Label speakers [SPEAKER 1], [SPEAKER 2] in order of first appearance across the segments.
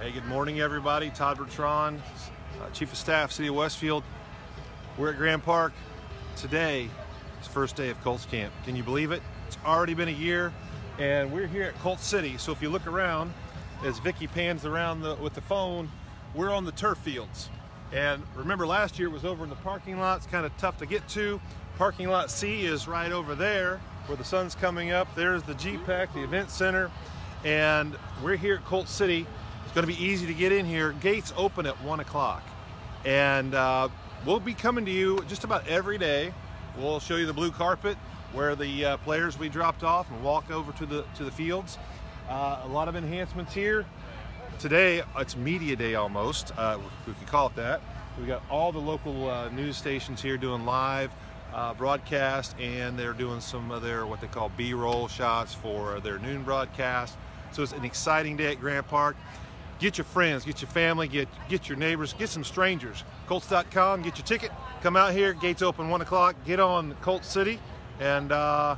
[SPEAKER 1] Hey, good morning, everybody. Todd Burtron, uh, Chief of Staff, City of Westfield. We're at Grand Park. Today is first day of Colts camp. Can you believe it? It's already been a year, and we're here at Colt City. So if you look around, as Vicky pans around the, with the phone, we're on the turf fields. And remember, last year was over in the parking lot. It's kind of tough to get to. Parking lot C is right over there where the sun's coming up. There's the GPAC, the event center. And we're here at Colt City it's going to be easy to get in here. Gates open at 1 o'clock. And uh, we'll be coming to you just about every day. We'll show you the blue carpet where the uh, players we dropped off and walk over to the, to the fields. Uh, a lot of enhancements here. Today, it's media day almost, uh, we can call it that. We got all the local uh, news stations here doing live uh, broadcast and they're doing some of their what they call B-roll shots for their noon broadcast. So it's an exciting day at Grand Park. Get your friends, get your family, get, get your neighbors, get some strangers. Colts.com, get your ticket. Come out here, gates open 1 o'clock. Get on Colt City, and uh,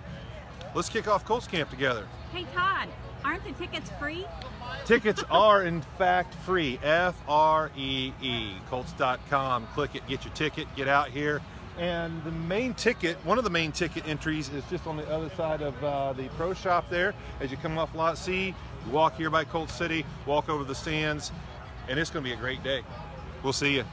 [SPEAKER 1] let's kick off Colts camp together.
[SPEAKER 2] Hey Todd, aren't the tickets free?
[SPEAKER 1] Tickets are in fact free. F R E E. Colts.com. Click it, get your ticket, get out here. And the main ticket, one of the main ticket entries is just on the other side of uh, the pro shop there. As you come off Lot C, walk here by Colt City, walk over the stands, and it's going to be a great day. We'll see you.